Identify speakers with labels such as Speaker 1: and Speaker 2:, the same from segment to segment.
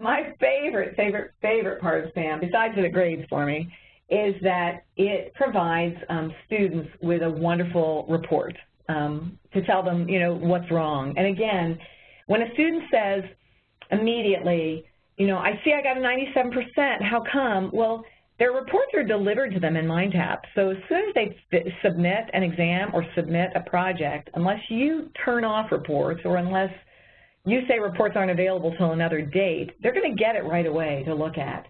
Speaker 1: my favorite, favorite, favorite part of SAM, besides the grades for me, is that it provides um, students with a wonderful report um, to tell them, you know, what's wrong. And again, when a student says immediately, you know, I see I got a 97%, how come? Well, their reports are delivered to them in MindTap. So as soon as they submit an exam or submit a project, unless you turn off reports or unless you say reports aren't available till another date, they're going to get it right away to look at.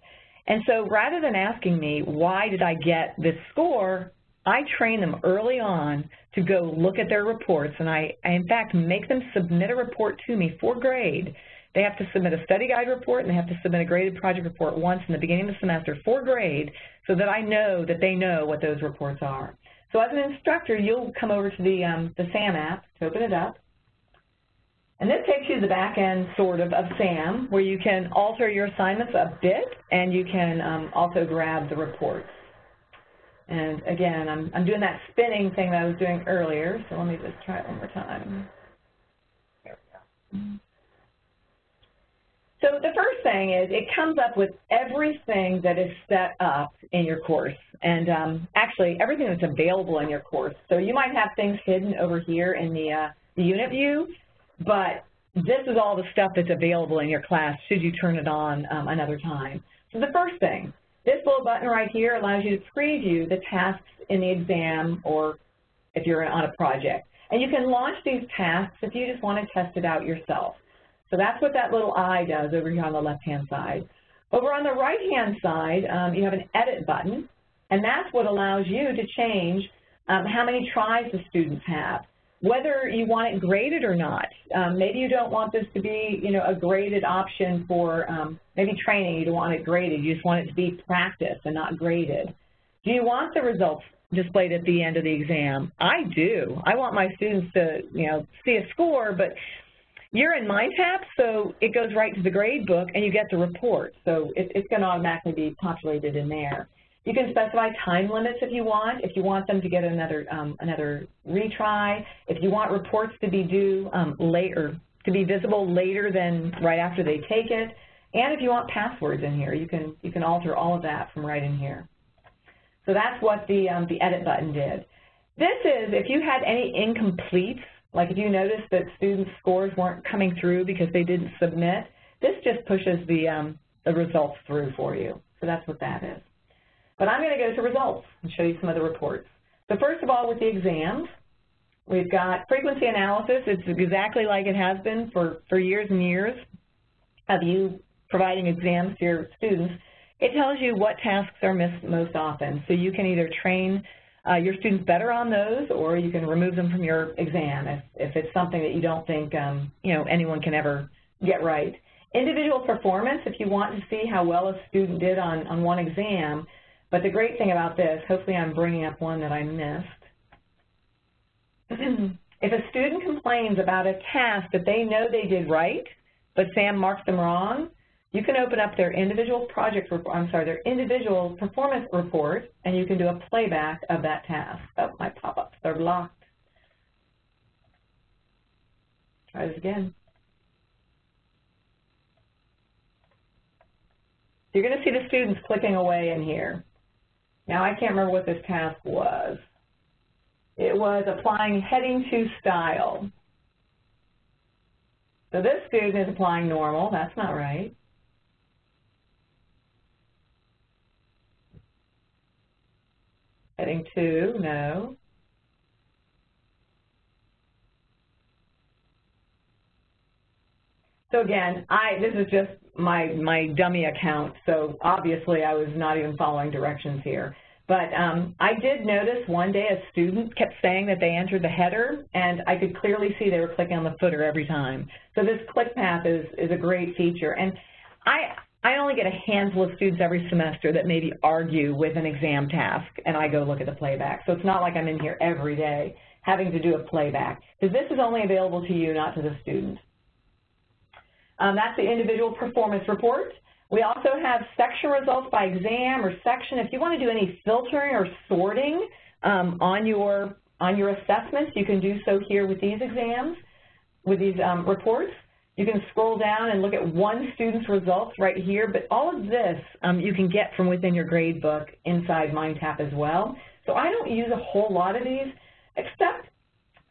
Speaker 1: And so rather than asking me, why did I get this score, I train them early on to go look at their reports, and I, I in fact make them submit a report to me for grade. They have to submit a study guide report and they have to submit a graded project report once in the beginning of the semester for grade so that I know that they know what those reports are. So as an instructor, you'll come over to the, um, the SAM app to open it up. And this takes you to the back end, sort of, of SAM, where you can alter your assignments a bit, and you can um, also grab the reports. And again, I'm, I'm doing that spinning thing that I was doing earlier, so let me just try it one more time. There we go. So the first thing is it comes up with everything that is set up in your course, and um, actually everything that's available in your course. So you might have things hidden over here in the, uh, the unit view, but this is all the stuff that's available in your class should you turn it on um, another time. So the first thing, this little button right here allows you to preview the tasks in the exam or if you're on a project. And you can launch these tasks if you just want to test it out yourself. So that's what that little eye does over here on the left-hand side. Over on the right-hand side, um, you have an edit button, and that's what allows you to change um, how many tries the students have whether you want it graded or not. Um, maybe you don't want this to be, you know, a graded option for um, maybe training. You don't want it graded. You just want it to be practice and not graded. Do you want the results displayed at the end of the exam? I do. I want my students to, you know, see a score, but you're in MindTap, so it goes right to the grade book and you get the report. So it, it's going to automatically be populated in there. You can specify time limits if you want, if you want them to get another um, another retry, if you want reports to be due um, later, to be visible later than right after they take it, and if you want passwords in here, you can you can alter all of that from right in here. So that's what the um, the edit button did. This is if you had any incompletes, like if you noticed that students' scores weren't coming through because they didn't submit, this just pushes the um, the results through for you. So that's what that is. But I'm going to go to results and show you some of the reports. So first of all, with the exams, we've got frequency analysis. It's exactly like it has been for, for years and years of you providing exams to your students. It tells you what tasks are missed most often. So you can either train uh, your students better on those or you can remove them from your exam if, if it's something that you don't think um, you know anyone can ever get right. Individual performance, if you want to see how well a student did on, on one exam, but the great thing about this, hopefully I'm bringing up one that I missed. if a student complains about a task that they know they did right, but SAM marks them wrong, you can open up their individual project report, I'm sorry, their individual performance report, and you can do a playback of that task. Oh, my pop-ups, they're blocked. Try this again. You're going to see the students clicking away in here. Now, I can't remember what this task was. It was applying heading to style. So this student is applying normal. That's not right. Heading 2, no. So again, I this is just my my dummy account, so obviously I was not even following directions here. But um, I did notice one day a student kept saying that they entered the header, and I could clearly see they were clicking on the footer every time. So this click path is, is a great feature. And I, I only get a handful of students every semester that maybe argue with an exam task, and I go look at the playback. So it's not like I'm in here every day having to do a playback, because this is only available to you, not to the student. Um, that's the individual performance report. We also have section results by exam or section. If you want to do any filtering or sorting um, on your on your assessments, you can do so here with these exams, with these um, reports. You can scroll down and look at one student's results right here, but all of this um, you can get from within your grade book inside MindTap as well. So I don't use a whole lot of these, except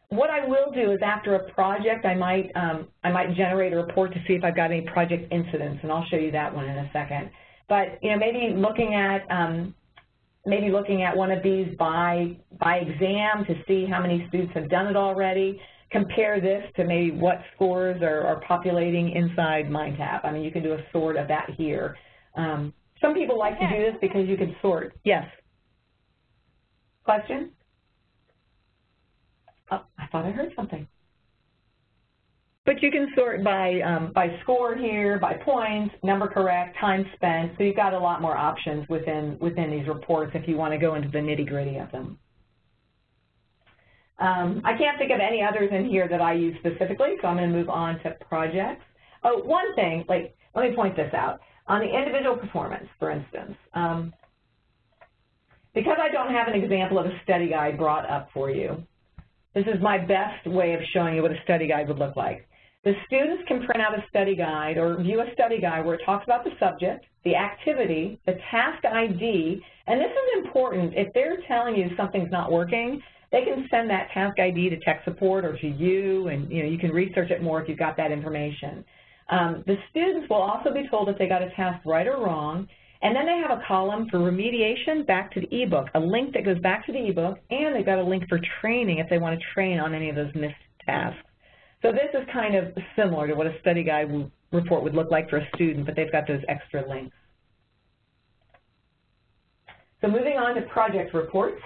Speaker 1: what I will do is after a project, I might, um, I might generate a report to see if I've got any project incidents, and I'll show you that one in a second. But you know, maybe looking at um, maybe looking at one of these by by exam to see how many students have done it already. Compare this to maybe what scores are, are populating inside MindTap. I mean, you can do a sort of that here. Um, some people like to do this because you can sort. Yes. Question? Oh, I thought I heard something. But you can sort by, um, by score here, by points, number correct, time spent, so you've got a lot more options within, within these reports if you want to go into the nitty-gritty of them. Um, I can't think of any others in here that I use specifically, so I'm going to move on to projects. Oh, one thing, like, let me point this out. On the individual performance, for instance, um, because I don't have an example of a study guide brought up for you, this is my best way of showing you what a study guide would look like. The students can print out a study guide or view a study guide where it talks about the subject, the activity, the task ID, and this is important. If they're telling you something's not working, they can send that task ID to tech support or to you, and you know you can research it more if you've got that information. Um, the students will also be told if they got a task right or wrong, and then they have a column for remediation back to the ebook, a link that goes back to the ebook, and they've got a link for training if they want to train on any of those missed tasks. So this is kind of similar to what a study guide report would look like for a student, but they've got those extra links. So moving on to project reports.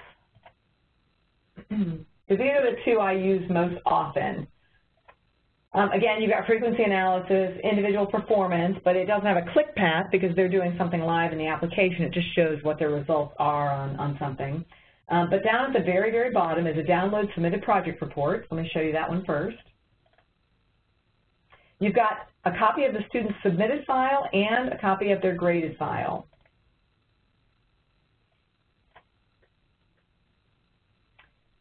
Speaker 1: so these are the two I use most often. Um, again, you've got frequency analysis, individual performance, but it doesn't have a click path because they're doing something live in the application. It just shows what their results are on, on something. Um, but down at the very, very bottom is a download submitted project report. Let me show you that one first. You've got a copy of the student's submitted file and a copy of their graded file.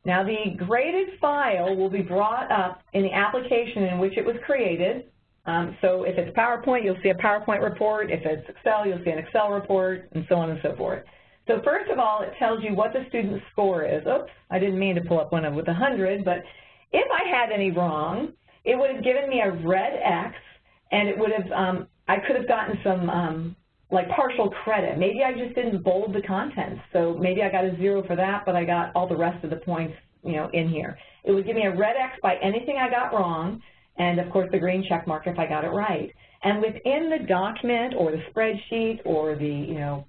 Speaker 1: Now the graded file will be brought up in the application in which it was created. Um, so if it's PowerPoint, you'll see a PowerPoint report. If it's Excel, you'll see an Excel report, and so on and so forth. So first of all, it tells you what the student's score is. Oops, I didn't mean to pull up one of with 100, but if I had any wrong, it would have given me a red X, and it would have, um, I could have gotten some um, like partial credit. Maybe I just didn't bold the contents, so maybe I got a zero for that, but I got all the rest of the points, you know, in here. It would give me a red X by anything I got wrong, and of course the green check mark if I got it right. And within the document or the spreadsheet or the, you know,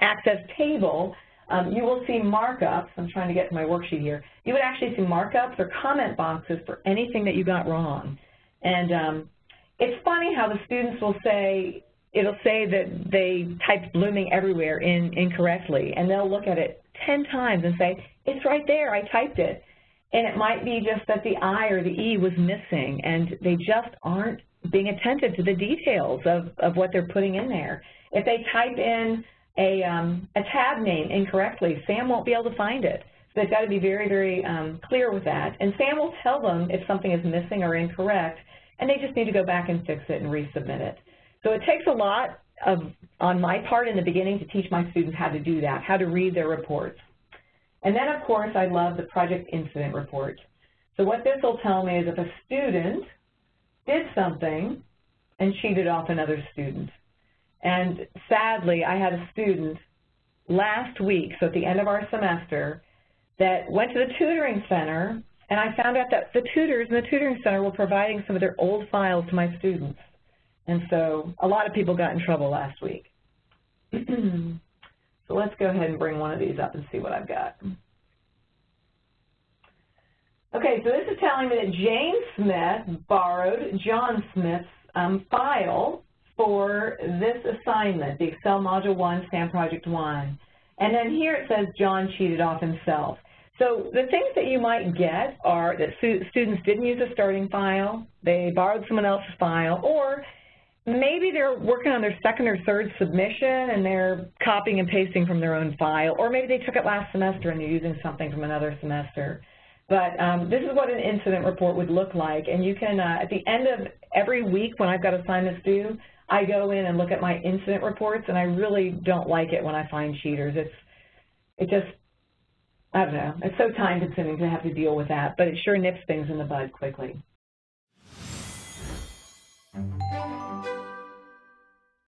Speaker 1: access table, um, you will see markups. I'm trying to get to my worksheet here. You would actually see markups or comment boxes for anything that you got wrong. And um, it's funny how the students will say, it'll say that they typed blooming everywhere in incorrectly, and they'll look at it 10 times and say, it's right there, I typed it. And it might be just that the I or the E was missing, and they just aren't being attentive to the details of, of what they're putting in there. If they type in a, um, a tab name incorrectly, SAM won't be able to find it. So they've got to be very, very um, clear with that. And SAM will tell them if something is missing or incorrect, and they just need to go back and fix it and resubmit it. So it takes a lot of, on my part in the beginning to teach my students how to do that, how to read their reports. And then, of course, I love the project incident report. So what this will tell me is if a student did something and cheated off another student, and sadly, I had a student last week, so at the end of our semester, that went to the tutoring center, and I found out that the tutors in the tutoring center were providing some of their old files to my students. And so a lot of people got in trouble last week. so let's go ahead and bring one of these up and see what I've got. Okay, so this is telling me that Jane Smith borrowed John Smith's um, file for this assignment, the Excel Module 1, SAM Project 1. And then here it says John cheated off himself. So the things that you might get are that students didn't use a starting file, they borrowed someone else's file, or maybe they're working on their second or third submission and they're copying and pasting from their own file, or maybe they took it last semester and they're using something from another semester. But um, this is what an incident report would look like. And you can, uh, at the end of every week when I've got assignments due, I go in and look at my incident reports, and I really don't like it when I find cheaters. It's, it just, I don't know, it's so time consuming to have to deal with that, but it sure nips things in the bud quickly.